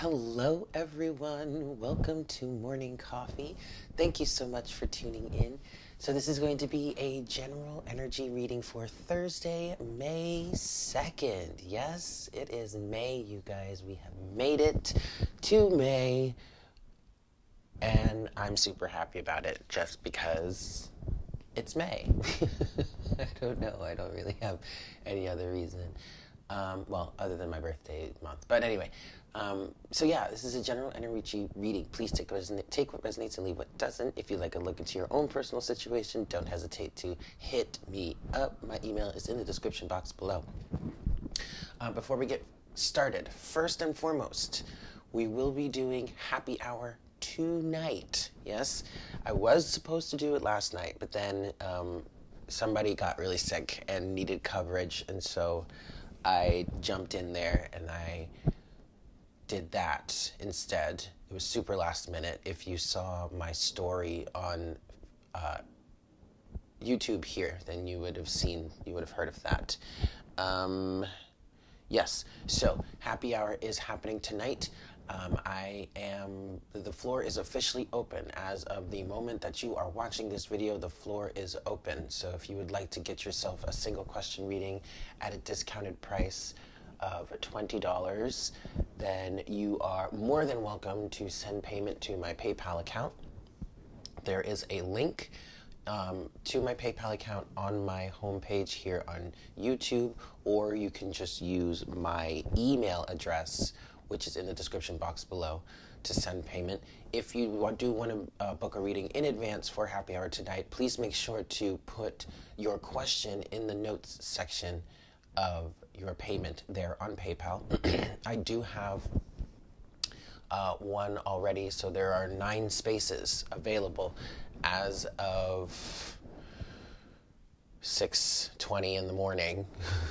Hello, everyone. Welcome to Morning Coffee. Thank you so much for tuning in. So, this is going to be a general energy reading for Thursday, May 2nd. Yes, it is May, you guys. We have made it to May. And I'm super happy about it just because it's May. I don't know. I don't really have any other reason. Um, well, other than my birthday month. But anyway, um, so yeah, this is a general energy reading. Please take what, resonates, take what resonates and leave what doesn't. If you'd like a look into your own personal situation, don't hesitate to hit me up. My email is in the description box below. Uh, before we get started, first and foremost, we will be doing happy hour tonight. Yes, I was supposed to do it last night, but then um, somebody got really sick and needed coverage, and so I jumped in there and I did that instead. It was super last minute. If you saw my story on uh, YouTube here, then you would have seen, you would have heard of that. Um, yes, so happy hour is happening tonight. Um, I am, the floor is officially open. As of the moment that you are watching this video, the floor is open. So if you would like to get yourself a single question reading at a discounted price of $20, then you are more than welcome to send payment to my PayPal account. There is a link um, to my PayPal account on my homepage here on YouTube, or you can just use my email address which is in the description box below, to send payment. If you do want to uh, book a reading in advance for happy hour tonight, please make sure to put your question in the notes section of your payment there on PayPal. I do have uh, one already, so there are nine spaces available as of 6:20 in the morning,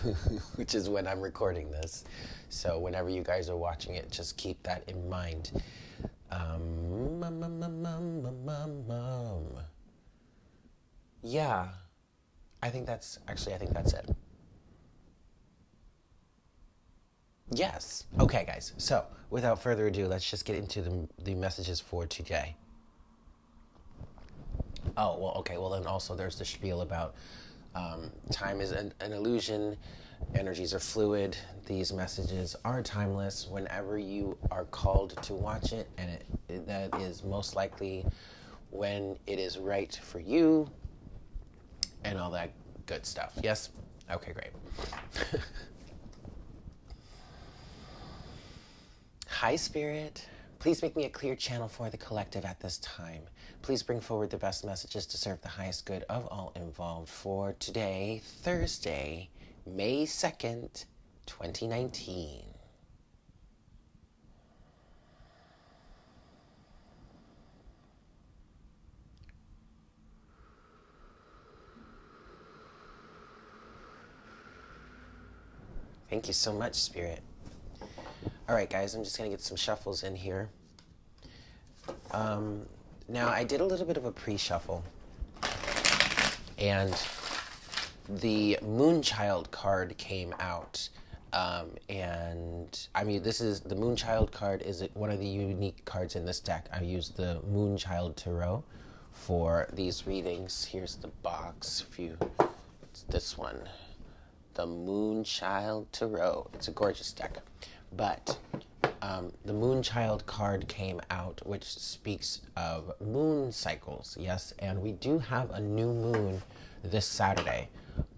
which is when I'm recording this. So whenever you guys are watching it, just keep that in mind. Um, yeah, I think that's actually, I think that's it. Yes. Okay, guys. So without further ado, let's just get into the, the messages for today. Oh, well, okay. Well, then also there's the spiel about um, time is an, an illusion energies are fluid. These messages are timeless. Whenever you are called to watch it, and it, it, that is most likely when it is right for you, and all that good stuff. Yes? Okay, great. Hi, Spirit. Please make me a clear channel for the collective at this time. Please bring forward the best messages to serve the highest good of all involved for today, Thursday, May 2nd, 2019. Thank you so much, Spirit. All right, guys, I'm just to get some shuffles in here. Um, now, I did a little bit of a pre shuffle. And the Moonchild card came out. Um, and I mean, this is the Moonchild card is it one of the unique cards in this deck. I use the Moonchild Tarot for these readings. Here's the box. If you, it's this one, the Moonchild Tarot. It's a gorgeous deck, but um, the Moonchild card came out, which speaks of moon cycles. Yes, and we do have a new moon this Saturday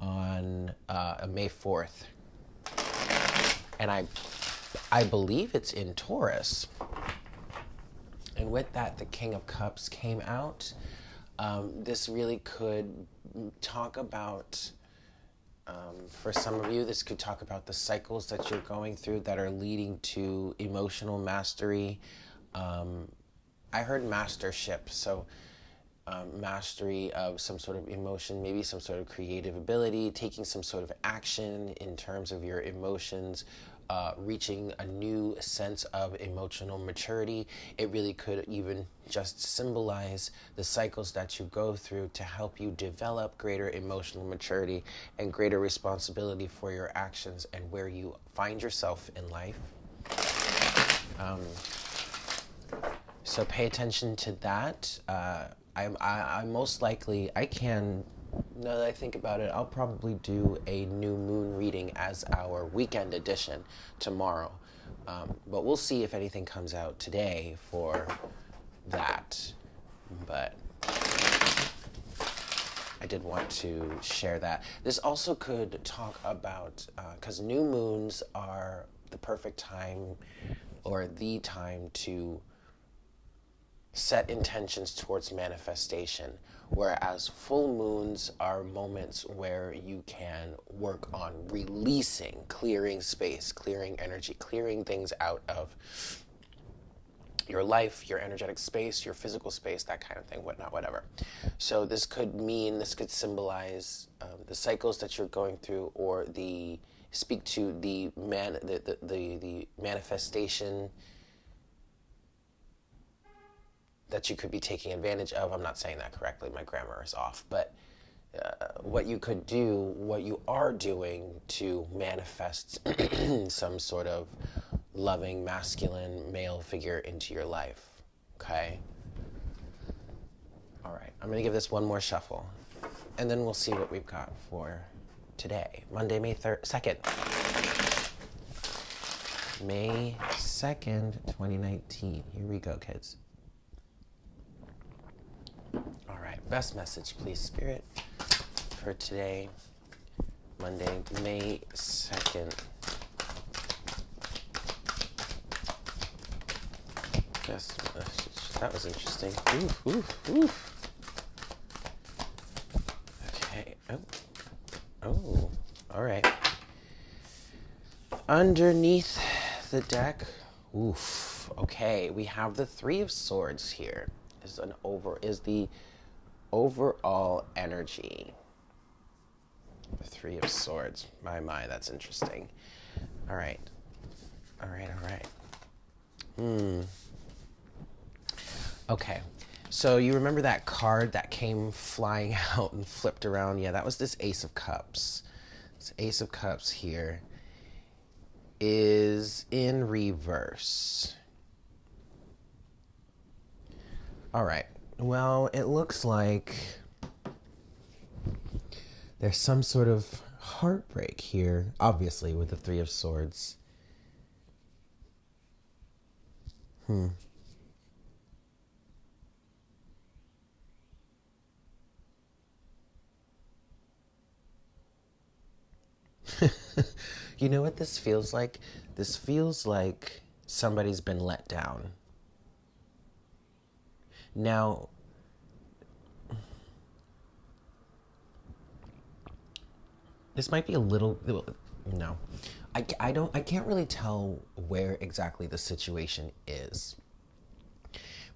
on uh, May 4th. And I, I believe it's in Taurus. And with that, the King of Cups came out. Um, this really could talk about, um, for some of you, this could talk about the cycles that you're going through that are leading to emotional mastery. Um, I heard mastership, so um, mastery of some sort of emotion, maybe some sort of creative ability, taking some sort of action in terms of your emotions, uh, reaching a new sense of emotional maturity. It really could even just symbolize the cycles that you go through to help you develop greater emotional maturity and greater responsibility for your actions and where you find yourself in life. Um, so pay attention to that. Uh, I, I, I most likely I can. Now that I think about it, I'll probably do a new moon reading as our weekend edition tomorrow. Um, but we'll see if anything comes out today for that. But I did want to share that. This also could talk about, because uh, new moons are the perfect time or the time to set intentions towards manifestation, whereas full moons are moments where you can work on releasing, clearing space, clearing energy, clearing things out of your life, your energetic space, your physical space, that kind of thing, whatnot, whatever. So this could mean, this could symbolize um, the cycles that you're going through, or the speak to the man, the the, the, the manifestation that you could be taking advantage of. I'm not saying that correctly. My grammar is off, but. Uh, what you could do, what you are doing to manifest some sort of loving, masculine, male figure into your life. Okay? All right, I'm to give this one more shuffle, and then we'll see what we've got for today, Monday, May 3rd, 2nd. May 2nd, 2019. Here we go, kids. All right, best message, please, Spirit, for today, Monday, May 2nd. Yes, that was interesting. Oof, oof, oof. Okay. Oh. Oh. All right. Underneath the deck. Oof. Okay. We have the Three of Swords here. Is an over is the overall energy. The Three of Swords. My my, that's interesting. All right. All right. All right. Hmm. Okay. So you remember that card that came flying out and flipped around? Yeah, that was this Ace of Cups. This Ace of Cups here is in reverse. All right. Well, it looks like there's some sort of heartbreak here, obviously, with the Three of Swords. Hmm. you know what this feels like? This feels like somebody's been let down. Now, this might be a little no I, I don't i can't really tell where exactly the situation is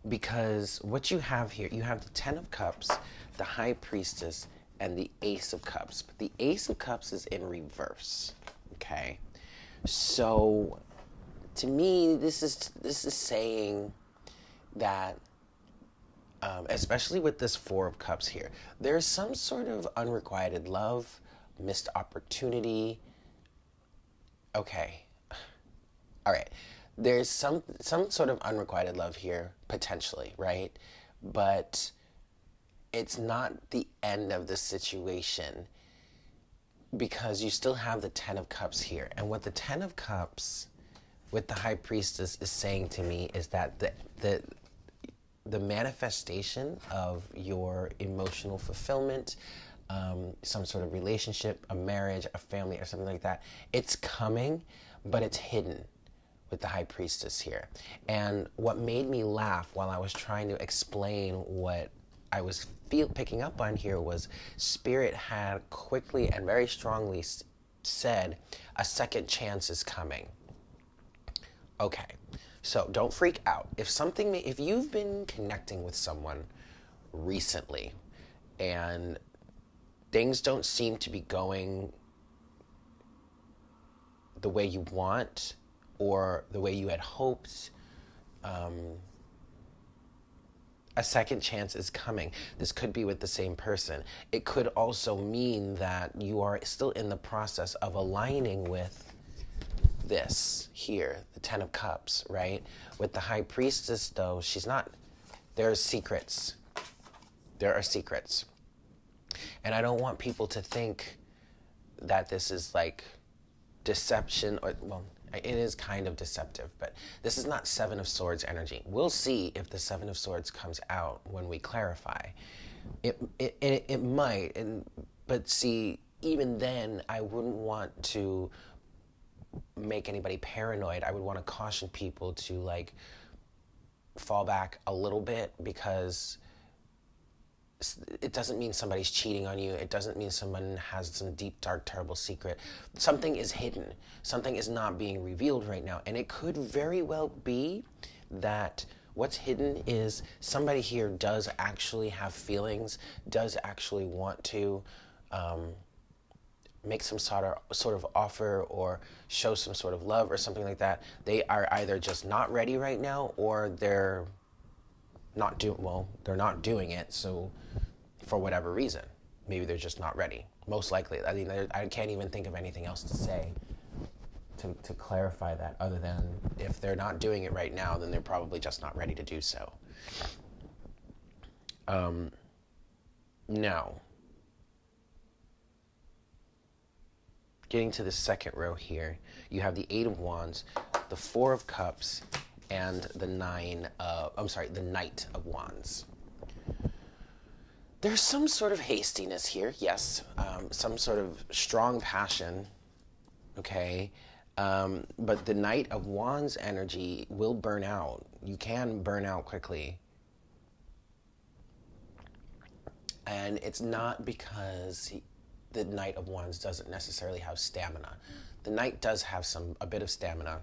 because what you have here you have the ten of cups the high priestess and the Ace of Cups. But the Ace of Cups is in reverse. Okay? So to me, this is this is saying that um, especially with this Four of Cups here, there's some sort of unrequited love, missed opportunity. Okay. All right. There's some some sort of unrequited love here potentially, right? But it's not the end of the situation because you still have the Ten of Cups here. And what the Ten of Cups with the High Priestess is saying to me is that the, the, the manifestation of your emotional fulfillment, um, some sort of relationship, a marriage, a family, or something like that, it's coming, but it's hidden with the high priestess here. And what made me laugh while I was trying to explain what I was feel, picking up on here was Spirit had quickly and very strongly said, a second chance is coming. Okay, so don't freak out. If something, if you've been connecting with someone recently and things don't seem to be going the way you want or the way you had hoped, um, a second chance is coming. This could be with the same person. It could also mean that you are still in the process of aligning with this here, the Ten of Cups, right? With the High Priestess, though, she's not. There are secrets. There are secrets. And I don't want people to think that this is like deception or, well, it is kind of deceptive, but this is not Seven of Swords energy. We'll see if the Seven of Swords comes out when we clarify. It, it, it, it might, and, but see, even then, I wouldn't want to make anybody paranoid. I would want to caution people to like fall back a little bit because it doesn't mean somebody's cheating on you. It doesn't mean someone has some deep, dark, terrible secret. Something is hidden. Something is not being revealed right now. And it could very well be that what's hidden is somebody here does actually have feelings, does actually want to um, make some sort of, sort of offer or show some sort of love or something like that. They are either just not ready right now or they're not doing well, they're not doing it. So for whatever reason, maybe they're just not ready. Most likely, I mean, I can't even think of anything else to say to, to clarify that other than if they're not doing it right now, then they're probably just not ready to do so. Um, now, getting to the second row here, you have the Eight of Wands, the Four of Cups, and the nine of, I'm sorry, the Knight of Wands. There's some sort of hastiness here, yes, um, some sort of strong passion, okay? Um, but the Knight of Wands energy will burn out. You can burn out quickly. And it's not because the Knight of Wands doesn't necessarily have stamina. The Knight does have some a bit of stamina,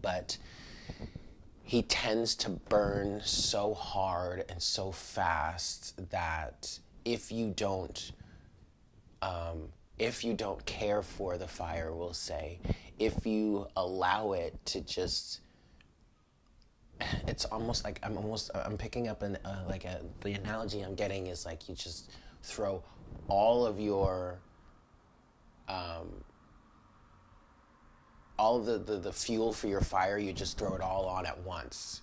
but he tends to burn so hard and so fast that if you don't um, if you don't care for the fire we'll say if you allow it to just it's almost like i'm almost i'm picking up an uh, like a the analogy i'm getting is like you just throw all of your um, all of the, the, the fuel for your fire, you just throw it all on at once.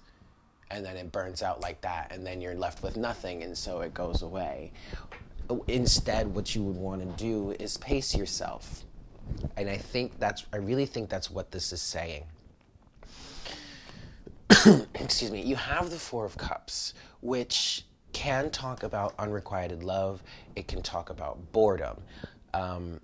And then it burns out like that, and then you're left with nothing, and so it goes away. Instead, what you would want to do is pace yourself. And I think that's, I really think that's what this is saying. Excuse me. You have the Four of Cups, which can talk about unrequited love, it can talk about boredom. Um,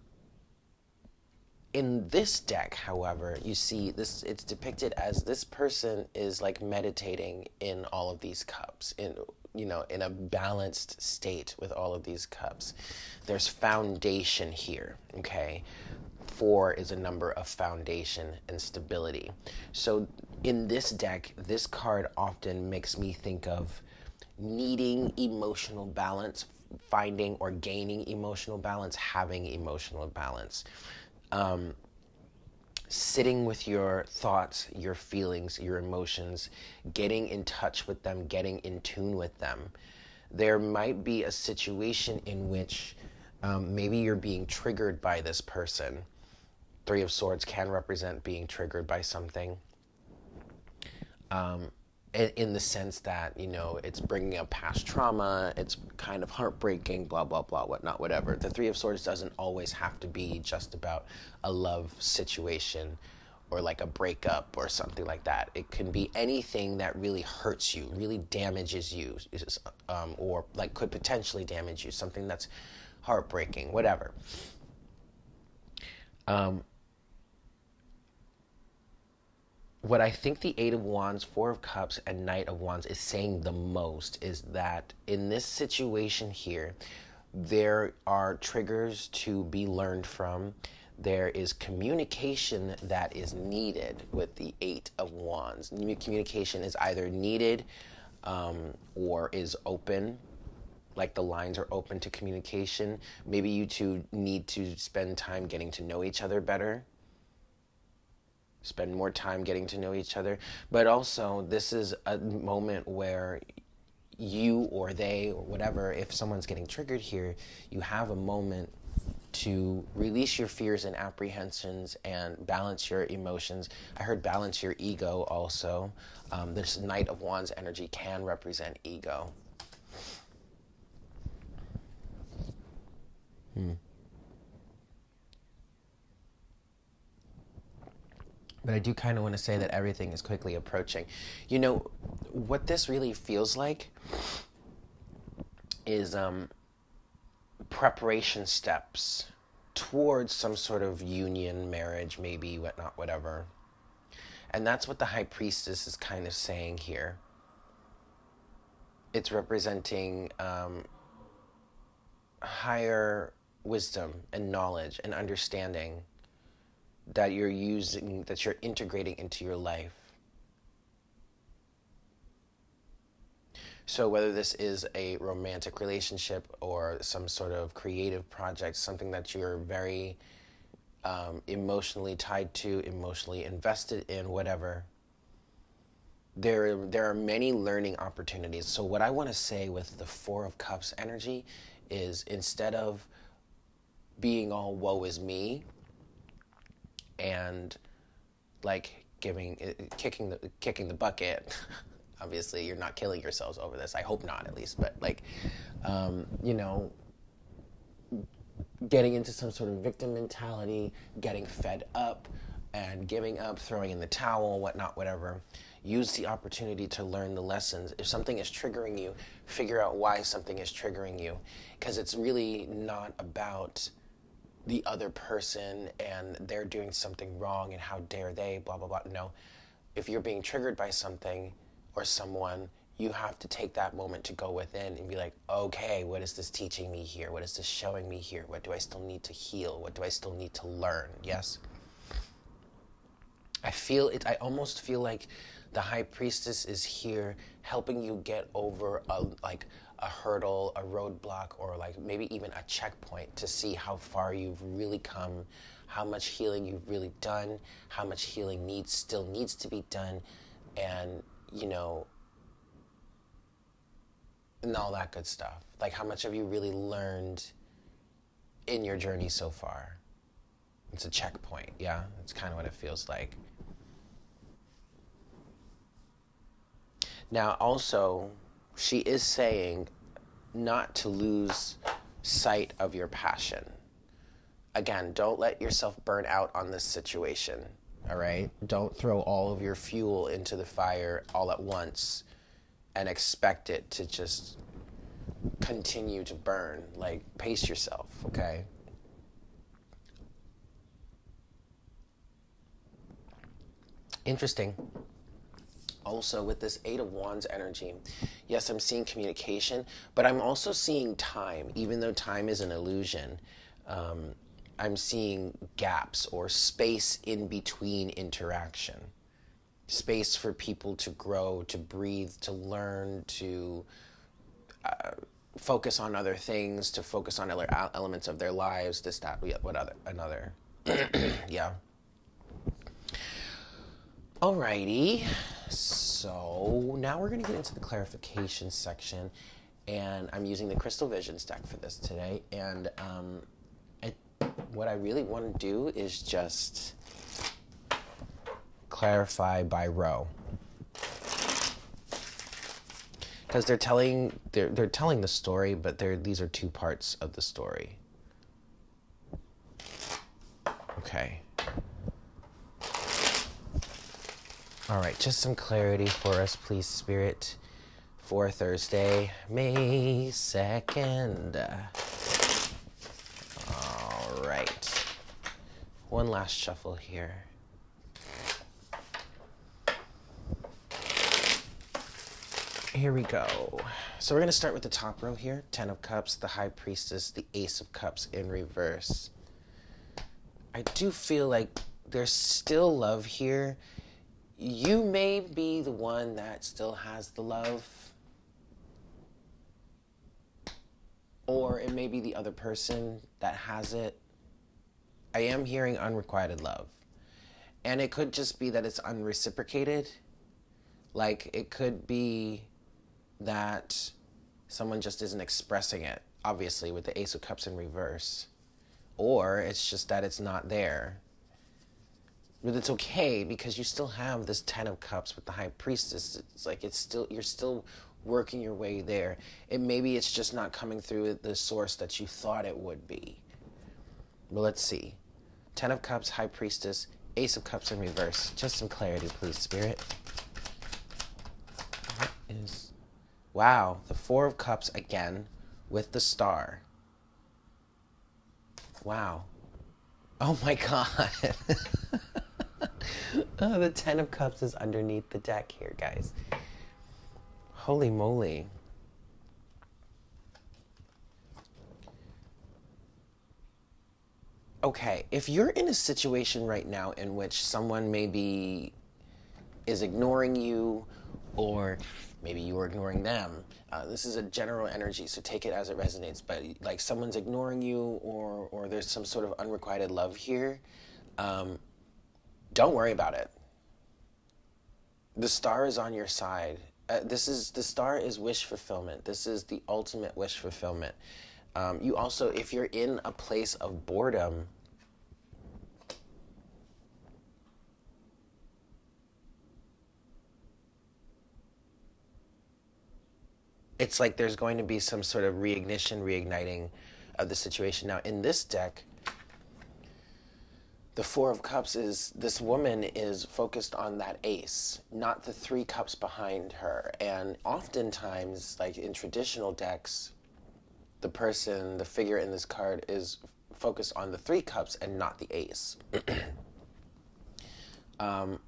in this deck, however, you see this it's depicted as this person is like meditating in all of these cups in you know in a balanced state with all of these cups. There's foundation here, okay? 4 is a number of foundation and stability. So in this deck, this card often makes me think of needing emotional balance, finding or gaining emotional balance, having emotional balance. Um, sitting with your thoughts, your feelings, your emotions, getting in touch with them, getting in tune with them. There might be a situation in which um, maybe you're being triggered by this person. Three of Swords can represent being triggered by something. Um, in the sense that you know it's bringing up past trauma it's kind of heartbreaking blah blah blah whatnot whatever. The three of swords doesn't always have to be just about a love situation or like a breakup or something like that. It can be anything that really hurts you really damages you um, or like could potentially damage you something that's heartbreaking whatever. Um, what I think the Eight of Wands, Four of Cups, and Knight of Wands is saying the most is that in this situation here, there are triggers to be learned from. There is communication that is needed with the Eight of Wands. Communication is either needed um, or is open like the lines are open to communication. Maybe you two need to spend time getting to know each other better spend more time getting to know each other. But also, this is a moment where you or they or whatever, if someone's getting triggered here, you have a moment to release your fears and apprehensions and balance your emotions. I heard balance your ego also. Um, this Knight of Wands energy can represent ego. Hmm. But I do kind of want to say that everything is quickly approaching. You know, what this really feels like is um, preparation steps towards some sort of union, marriage, maybe, whatnot, whatever. And that's what the high priestess is kind of saying here. It's representing um, higher wisdom and knowledge and understanding that you're using, that you're integrating into your life. So, whether this is a romantic relationship or some sort of creative project, something that you're very um, emotionally tied to, emotionally invested in, whatever, there, there are many learning opportunities. So, what I want to say with the Four of Cups energy is instead of being all woe is me and like giving uh, kicking the kicking the bucket. Obviously you're not killing yourselves over this. I hope not at least but like um, you know getting into some sort of victim mentality getting fed up and giving up throwing in the towel whatnot whatever. Use the opportunity to learn the lessons. If something is triggering you figure out why something is triggering you because it's really not about the other person and they're doing something wrong and how dare they, blah, blah, blah. No. If you're being triggered by something or someone, you have to take that moment to go within and be like, okay, what is this teaching me here? What is this showing me here? What do I still need to heal? What do I still need to learn? Yes? I feel it, I almost feel like the high priestess is here helping you get over a, like a hurdle, a roadblock, or like maybe even a checkpoint to see how far you've really come, how much healing you've really done, how much healing needs still needs to be done, and you know, and all that good stuff. Like how much have you really learned in your journey so far? It's a checkpoint, yeah? It's kind of what it feels like. Now, also, she is saying not to lose sight of your passion. Again, don't let yourself burn out on this situation, all right? Don't throw all of your fuel into the fire all at once and expect it to just continue to burn. Like, pace yourself, okay? Interesting also with this Eight of Wands energy, yes, I'm seeing communication, but I'm also seeing time, even though time is an illusion. Um, I'm seeing gaps or space in between interaction. Space for people to grow, to breathe, to learn, to uh, focus on other things, to focus on other elements of their lives, this, that, what other, another. yeah. Alrighty, so now we're going to get into the clarification section, and I'm using the Crystal Visions deck for this today. And um, I, what I really want to do is just clarify by row, because they're telling they're they're telling the story, but they're these are two parts of the story. Okay. All right, just some clarity for us, please, Spirit, for Thursday, May 2nd. All right. One last shuffle here. Here we go. So we're going to start with the top row here Ten of Cups, the High Priestess, the Ace of Cups in reverse. I do feel like there's still love here you may be the one that still has the love, or it may be the other person that has it. I am hearing unrequited love. And it could just be that it's unreciprocated. Like, it could be that someone just isn't expressing it, obviously, with the Ace of Cups in reverse. or it's just that it's not there. But it's okay because you still have this Ten of Cups with the High Priestess. It's like it's still you're still working your way there. It maybe it's just not coming through the source that you thought it would be. But let's see. Ten of Cups, High Priestess, Ace of Cups in reverse. Just some clarity, please, Spirit. What is Wow, the Four of Cups again with the star. Wow. Oh my god. oh, the Ten of Cups is underneath the deck here, guys. Holy moly. Okay, if you're in a situation right now in which someone maybe is ignoring you or maybe you are ignoring them. Uh, this is a general energy, so take it as it resonates. But like someone's ignoring you, or or there's some sort of unrequited love here, um, don't worry about it. The star is on your side. Uh, this is the star is wish fulfillment. This is the ultimate wish fulfillment. Um, you also, if you're in a place of boredom, it's like there's going to be some sort of reignition, reigniting of the situation. Now, in this deck, the Four of Cups is this woman is focused on that ace, not the three cups behind her. And oftentimes, like in traditional decks, the person, the figure in this card is focused on the three cups and not the ace. um,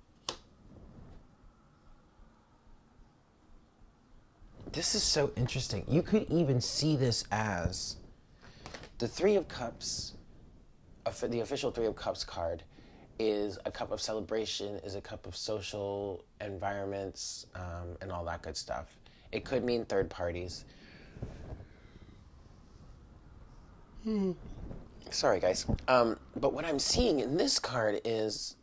This is so interesting. You could even see this as the Three of Cups, the official Three of Cups card, is a cup of celebration, is a cup of social environments, um, and all that good stuff. It could mean third parties. Hmm. Sorry, guys. Um, but what I'm seeing in this card is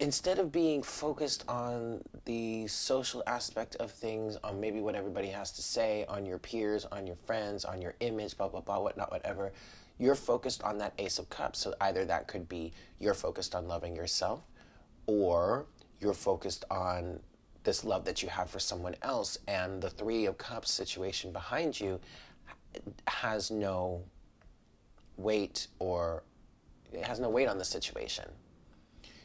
instead of being focused on the social aspect of things, on maybe what everybody has to say, on your peers, on your friends, on your image, blah, blah, blah, whatnot, whatever, you're focused on that Ace of Cups. So either that could be you're focused on loving yourself, or you're focused on this love that you have for someone else, and the Three of Cups situation behind you has no weight or it has no weight on the situation.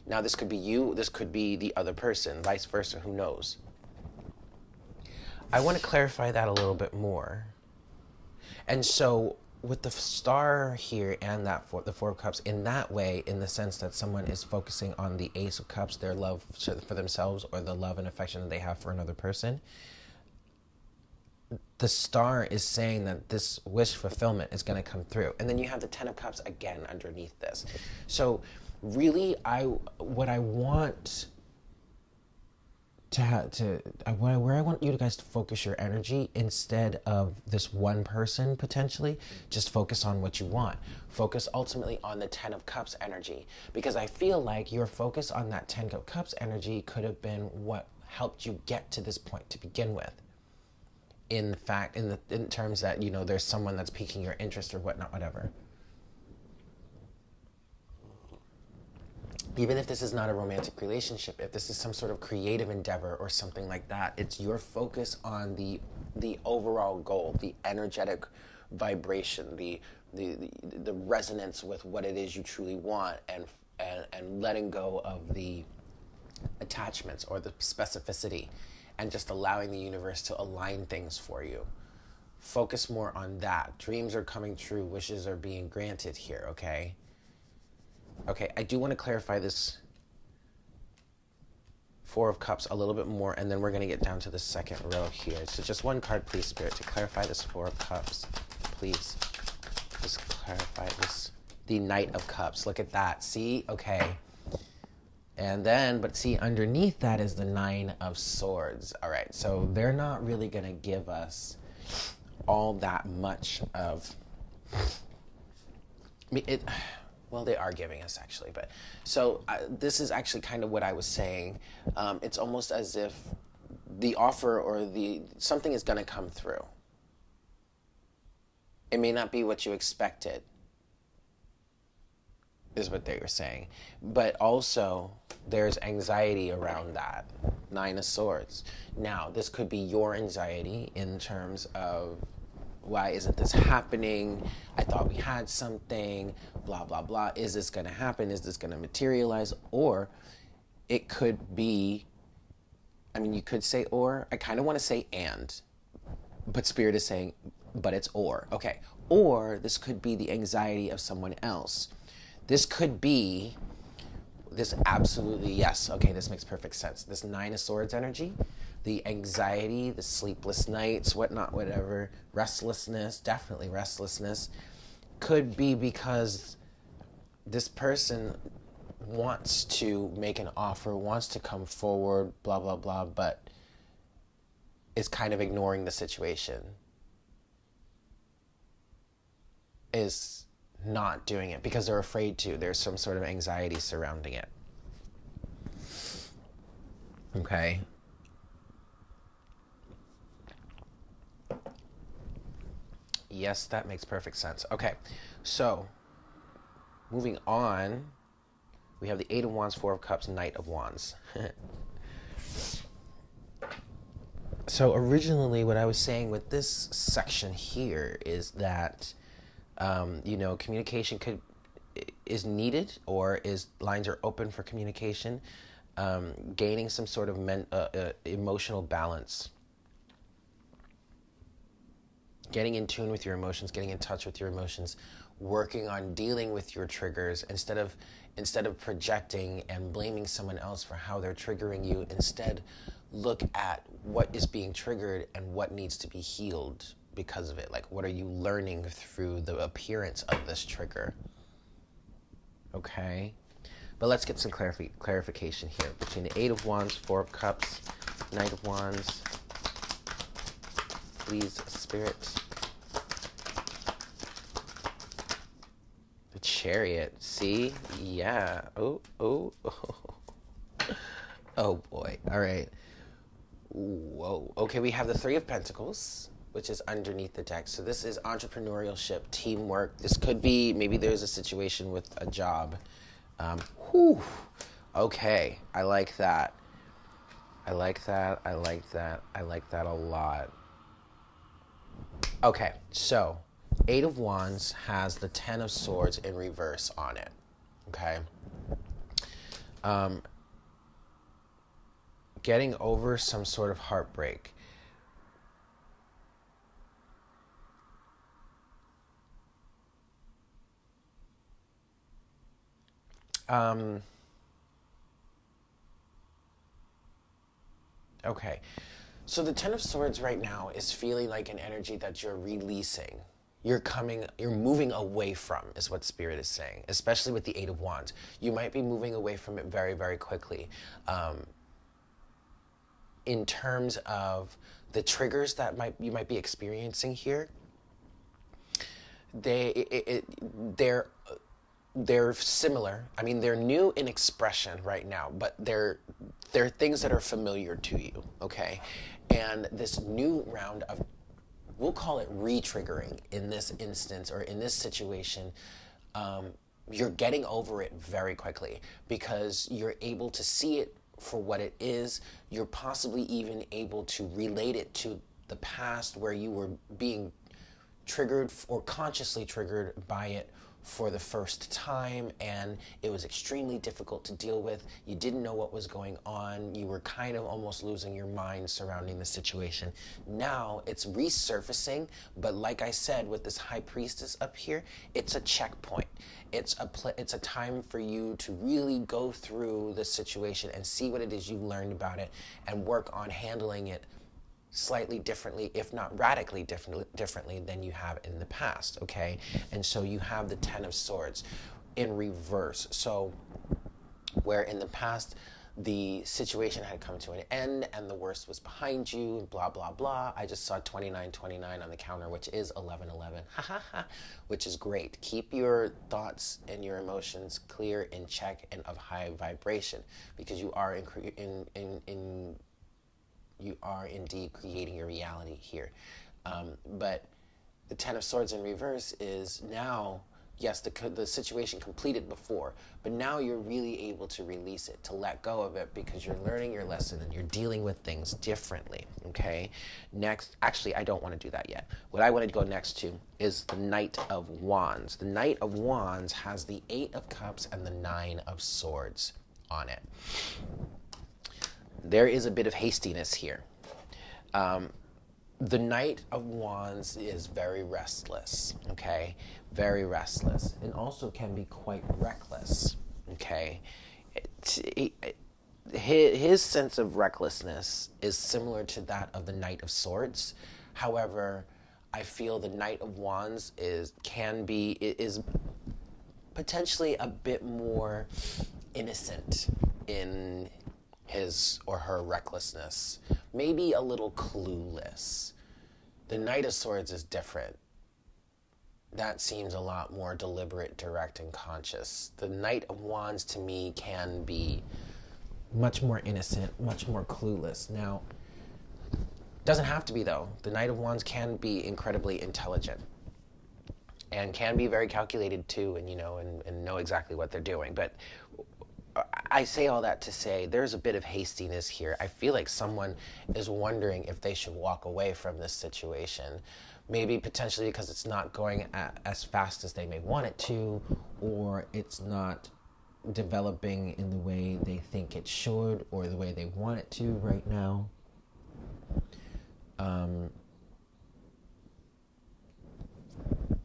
Now, this could be you, this could be the other person, vice versa, who knows? I want to clarify that a little bit more. And so, with the star here and that four, the four of cups in that way in the sense that someone is focusing on the ace of cups their love for themselves or the love and affection that they have for another person the star is saying that this wish fulfillment is going to come through. And then you have the ten of cups again underneath this. So really I what I want to to I, where I want you guys to focus your energy instead of this one person potentially just focus on what you want. Focus ultimately on the 10 of cups energy because I feel like your focus on that 10 of cups energy could have been what helped you get to this point to begin with. In fact in the in terms that you know there's someone that's piquing your interest or whatnot whatever even if this is not a romantic relationship, if this is some sort of creative endeavor or something like that, it's your focus on the the overall goal, the energetic vibration, the the, the, the resonance with what it is you truly want and, and and letting go of the attachments or the specificity and just allowing the universe to align things for you. Focus more on that. Dreams are coming true, wishes are being granted here, okay? Okay, I do want to clarify this Four of Cups a little bit more, and then we're going to get down to the second row here. So just one card, please, Spirit, to clarify this Four of Cups. Please. Just clarify this. The Knight of Cups. Look at that. See? Okay. And then, but see, underneath that is the Nine of Swords. All right, so they're not really going to give us all that much of. It well they are giving us actually but so this is actually kind of what i was saying um, it's almost as if the offer or the something is going to come through it may not be what you expected is what they were saying. But also, there's anxiety around that. Nine of Swords. Now, this could be your anxiety in terms of why isn't this happening? I thought we had something, blah, blah, blah. Is this going to happen? Is this going to materialize? Or it could be, I mean, you could say or. I kind of want to say and, but Spirit is saying, but it's or. Okay. Or this could be the anxiety of someone else. This could be this absolutely yes okay this makes perfect sense this nine of swords energy the anxiety the sleepless nights whatnot whatever restlessness definitely restlessness could be because this person wants to make an offer wants to come forward blah blah blah but is kind of ignoring the situation is not doing it because they're afraid to. There's some sort of anxiety surrounding it. Okay. Yes, that makes perfect sense. Okay, so moving on, we have the Eight of Wands, Four of Cups, Knight of Wands. so, originally, what I was saying with this section here is that um, you know, communication could is needed or is lines are open for communication. Um, gaining some sort of men, uh, uh, emotional balance, getting in tune with your emotions, getting in touch with your emotions, working on dealing with your triggers instead of instead of projecting and blaming someone else for how they're triggering you. Instead, look at what is being triggered and what needs to be healed because of it? Like, what are you learning through the appearance of this trigger? Okay. But let's get some clarif- clarification here between the Eight of Wands, Four of Cups, Knight of Wands. Please, Spirit. The Chariot. See? Yeah. Oh, oh, oh. Oh boy. All right. Whoa. Okay, we have the Three of Pentacles which is underneath the deck. So this is entrepreneurship, teamwork. This could be maybe there's a situation with a job. Um, whew. Okay, I like that. I like that. I like that. I like that a lot. Okay, so Eight of Wands has the Ten of Swords in reverse on it. Okay. Um, getting over some sort of heartbreak. Um, okay. So the Ten of Swords right now is feeling like an energy that you're releasing. You're coming, you're moving away from, is what Spirit is saying, especially with the Eight of Wands. You might be moving away from it very, very quickly. Um, in terms of the triggers that might you might be experiencing here, they it, it, they're they're similar. I mean, they're new in expression right now, but they're they're things that are familiar to you, okay? And this new round of we'll call it re-triggering in this instance or in this situation, um, you're getting over it very quickly because you're able to see it for what it is. You're possibly even able to relate it to the past where you were being triggered or consciously triggered by it for the first time and it was extremely difficult to deal with. You didn't know what was going on. You were kind of almost losing your mind surrounding the situation. Now it's resurfacing, but like I said with this high priestess up here, it's a checkpoint. It's a pl- it's a time for you to really go through the situation and see what it is you've learned about it and work on handling it slightly differently, if not radically differently, differently than you have in the past, okay? And so you have the Ten of Swords in reverse. So, where in the past, the situation had come to an end and the worst was behind you, blah, blah, blah. I just saw 2929 on the counter, which is 1111, ha ha ha, which is great. Keep your thoughts and your emotions clear, in check, and of high vibration because you are in, in, in, in you are indeed creating your reality here. Um, but the Ten of Swords in reverse is now yes, the, the situation completed before, but now you're really able to release it, to let go of it because you're learning your lesson and you're dealing with things differently. Okay? Next, actually, I don't want to do that yet. What I want to go next to is the Knight of Wands. The Knight of Wands has the Eight of Cups and the Nine of Swords on it. There is a bit of hastiness here. Um, the Knight of Wands is very restless, okay? Very restless, and also can be quite reckless, okay? It, it, his, his sense of recklessness is similar to that of the Knight of Swords. However, I feel the Knight of Wands is can be is potentially a bit more innocent in his or her recklessness, maybe a little clueless. The Knight of Swords is different. That seems a lot more deliberate, direct, and conscious. The Knight of Wands to me can be much more innocent, much more clueless. Now, doesn't have to be though. The Knight of Wands can be incredibly intelligent and can be very calculated too and you know and, and know exactly what they're doing. But I say all that to say there's a bit of hastiness here. I feel like someone is wondering if they should walk away from this situation. Maybe potentially because it's not going as fast as they may want it to, or it's not developing in the way they think it should, or the way they want it to right now. Um,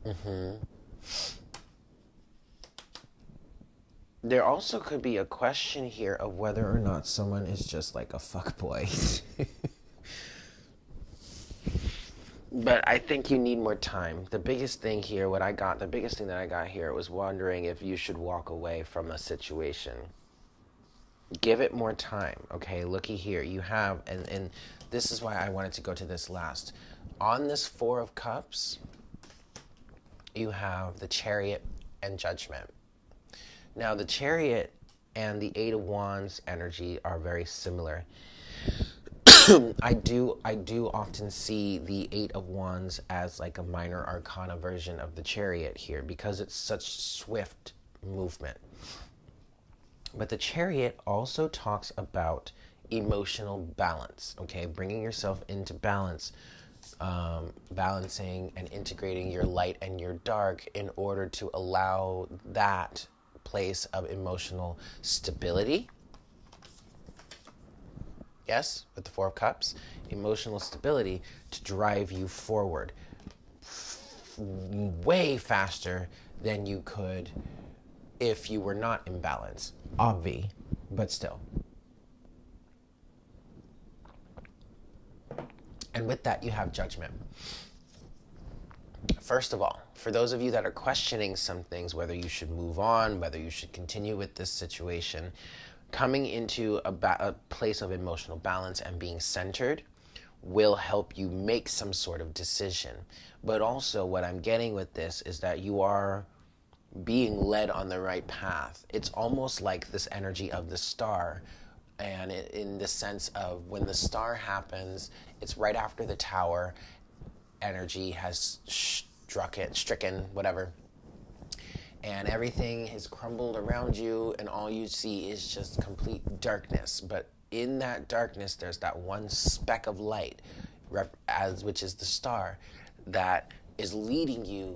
mm-hmm. There also could be a question here of whether or not someone is just like a fuck boy. but I think you need more time. The biggest thing here, what I got, the biggest thing that I got here was wondering if you should walk away from a situation. Give it more time, okay? Looky here. You have, and, and this is why I wanted to go to this last. On this Four of Cups, you have the Chariot and Judgment now, the chariot and the eight of wands energy are very similar. I do I do often see the eight of wands as like a minor arcana version of the chariot here because it's such swift movement. But the chariot also talks about emotional balance, okay? Bringing yourself into balance, um, balancing and integrating your light and your dark in order to allow that place of emotional stability. Yes, with the Four of Cups, emotional stability to drive you forward way faster than you could if you were not in balance. Obvi, but still. And with that, you have judgment. First of all, for those of you that are questioning some things, whether you should move on, whether you should continue with this situation, coming into a, ba- a place of emotional balance and being centered will help you make some sort of decision. But also, what I'm getting with this is that you are being led on the right path. It's almost like this energy of the star. And in the sense of when the star happens, it's right after the tower energy has struck it, stricken, whatever. And everything has crumbled around you, and all you see is just complete darkness. But in that darkness, there's that one speck of light, as which is the star, that is leading you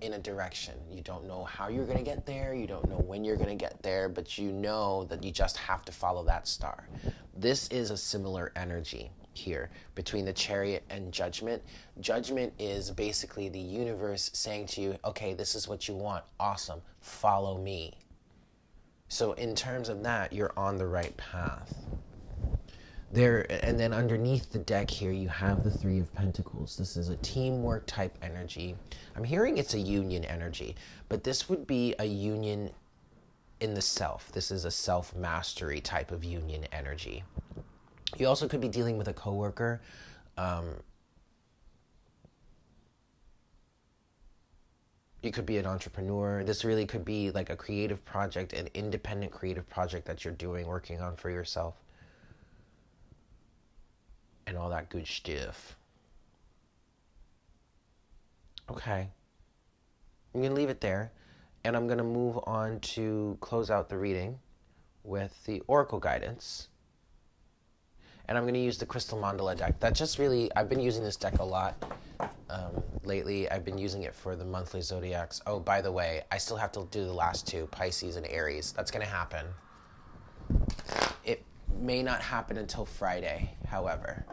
in a direction. You don't know how you're going to get there, you don't know when you're going to get there, but you know that you just have to follow that star. This is a similar energy here between the chariot and judgment. Judgment is basically the universe saying to you, okay, this is what you want. Awesome. Follow me. So, in terms of that, you're on the right path. There, and then underneath the deck here, you have the Three of Pentacles. This is a teamwork type energy. I'm hearing it's a union energy, but this would be a union in the self. This is a self mastery type of union energy. You also could be dealing with a coworker. Um, you could be an entrepreneur. This really could be like a creative project, an independent creative project that you're doing, working on for yourself. And all that good stuff. Okay. I'm going to leave it there. and I'm going to move on to close out the reading with the Oracle guidance. And I'm going to use the Crystal Mandala deck. That just really, I've been using this deck a lot um, lately. I've been using it for the monthly zodiacs. Oh, by the way, I still have to do the last two Pisces and Aries. That's going to happen. It may not happen until Friday, however,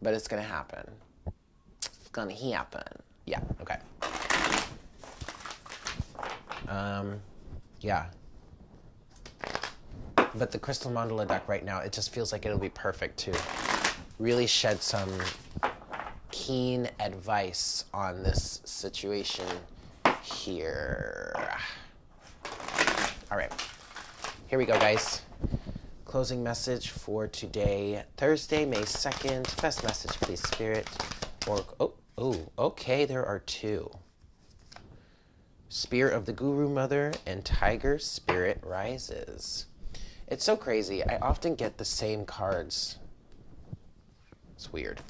but it's going to happen. It's going to happen. Yeah, okay. Um, yeah. But the Crystal Mandala deck right now, it just feels like it'll be perfect to really shed some keen advice on this situation here. All right. Here we go, guys. Closing message for today, Thursday, May 2nd. Best message, please, Spirit. Or, oh, oh, okay, there are two. Spirit of the Guru Mother and Tiger Spirit Rises. It's so crazy. I often get the same cards. It's weird.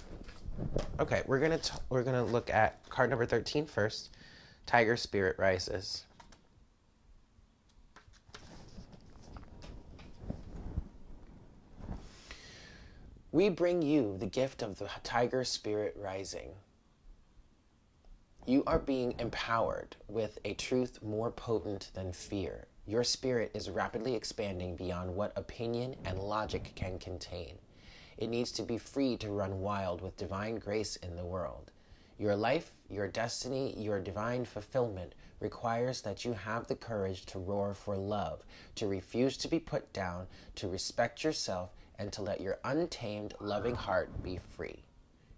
Okay, we're gonna we're gonna look at card number 13 first. Tiger Spirit Rises. We bring you the gift of the Tiger Spirit Rising. You are being empowered with a truth more potent than fear. Your spirit is rapidly expanding beyond what opinion and logic can contain. It needs to be free to run wild with divine grace in the world. Your life, your destiny, your divine fulfillment requires that you have the courage to roar for love, to refuse to be put down, to respect yourself, and to let your untamed, loving heart be free.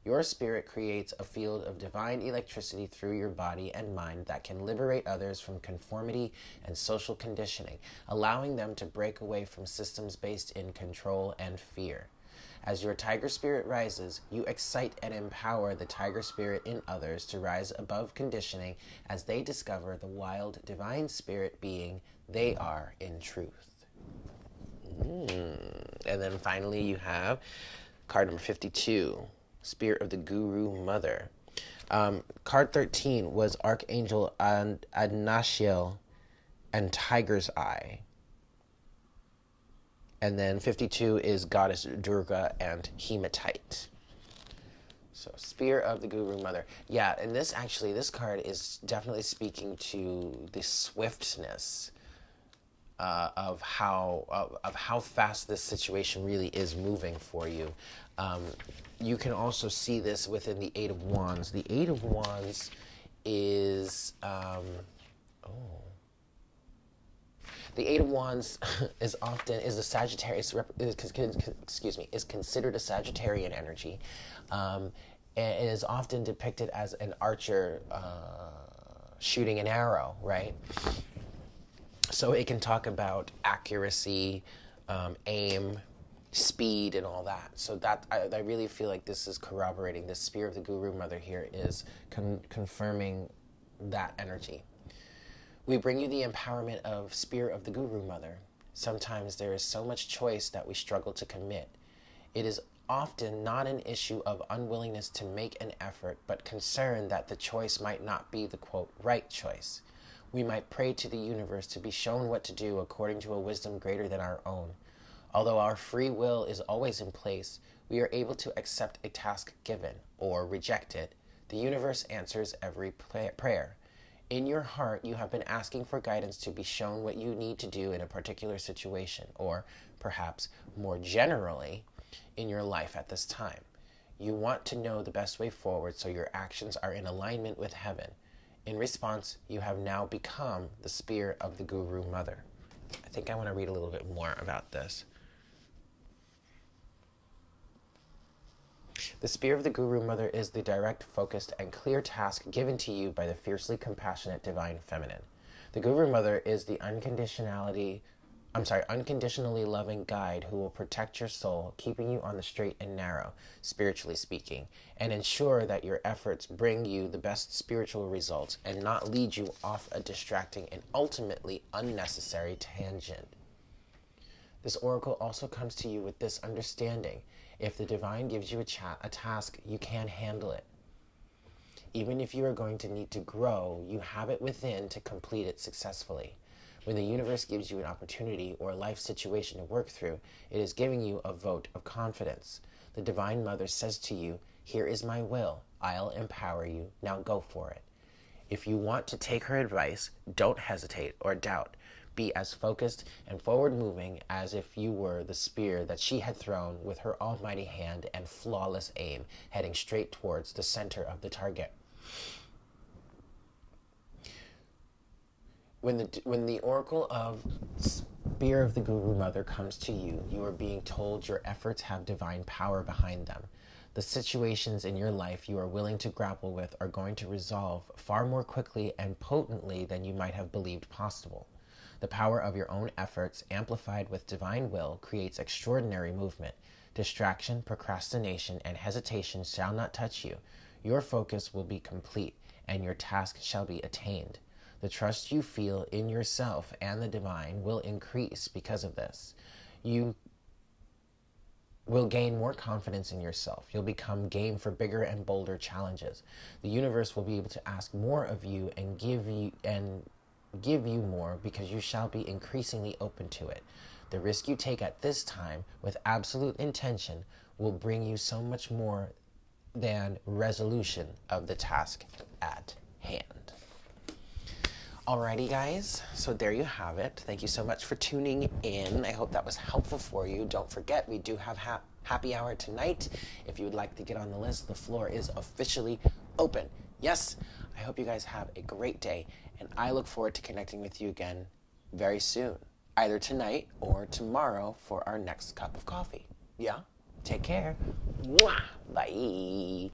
Your spirit creates a field of divine electricity through your body and mind that can liberate others from conformity and social conditioning, allowing them to break away from systems based in control and fear. As your tiger spirit rises, you excite and empower the tiger spirit in others to rise above conditioning as they discover the wild divine spirit being they are in truth. Mm. And then finally, you have card number 52 Spirit of the Guru Mother. Um, card 13 was Archangel Ad- Adnachiel and Tiger's Eye. And then 52 is Goddess Durga and Hematite. So, Spear of the Guru Mother. Yeah, and this actually, this card is definitely speaking to the swiftness uh, of how of, of, how fast this situation really is moving for you. Um, you can also see this within the Eight of Wands. The Eight of Wands is um, oh. The Eight of Wands is often is a Sagittarius. Excuse me, is considered a Sagittarian energy, um, and is often depicted as an archer uh, shooting an arrow. Right. So it can talk about accuracy, um, aim, speed, and all that. So that I, I, really feel like this is corroborating. The spear of the Guru Mother here is con- confirming that energy. We bring you the empowerment of Spear of the Guru Mother. Sometimes there is so much choice that we struggle to commit. It is often not an issue of unwillingness to make an effort, but concern that the choice might not be the quote right choice. We might pray to the universe to be shown what to do according to a wisdom greater than our own. Although our free will is always in place, we are able to accept a task given or reject it. The universe answers every prayer. In your heart, you have been asking for guidance to be shown what you need to do in a particular situation, or perhaps more generally, in your life at this time. You want to know the best way forward so your actions are in alignment with heaven. In response, you have now become the spear of the Guru Mother. I think I want to read a little bit more about this. The spear of the Guru Mother is the direct, focused, and clear task given to you by the fiercely compassionate Divine Feminine. The Guru Mother is the unconditionality I'm sorry, unconditionally loving guide who will protect your soul, keeping you on the straight and narrow, spiritually speaking, and ensure that your efforts bring you the best spiritual results and not lead you off a distracting and ultimately unnecessary tangent. This oracle also comes to you with this understanding if the divine gives you a, cha- a task, you can handle it. Even if you are going to need to grow, you have it within to complete it successfully. When the universe gives you an opportunity or a life situation to work through, it is giving you a vote of confidence. The Divine Mother says to you, Here is my will. I'll empower you. Now go for it. If you want to take her advice, don't hesitate or doubt. Be as focused and forward moving as if you were the spear that she had thrown with her almighty hand and flawless aim, heading straight towards the center of the target. When the, when the oracle of Spear of the Guru Mother comes to you, you are being told your efforts have divine power behind them. The situations in your life you are willing to grapple with are going to resolve far more quickly and potently than you might have believed possible. The power of your own efforts, amplified with divine will, creates extraordinary movement. Distraction, procrastination, and hesitation shall not touch you. Your focus will be complete, and your task shall be attained. The trust you feel in yourself and the divine will increase because of this. You will gain more confidence in yourself. You'll become game for bigger and bolder challenges. The universe will be able to ask more of you and give you and give you more because you shall be increasingly open to it. The risk you take at this time with absolute intention will bring you so much more than resolution of the task at hand. Alrighty, guys, so there you have it. Thank you so much for tuning in. I hope that was helpful for you. Don't forget, we do have ha- happy hour tonight. If you would like to get on the list, the floor is officially open. Yes, I hope you guys have a great day and I look forward to connecting with you again very soon, either tonight or tomorrow for our next cup of coffee. Yeah? Take care. Mwah! Bye.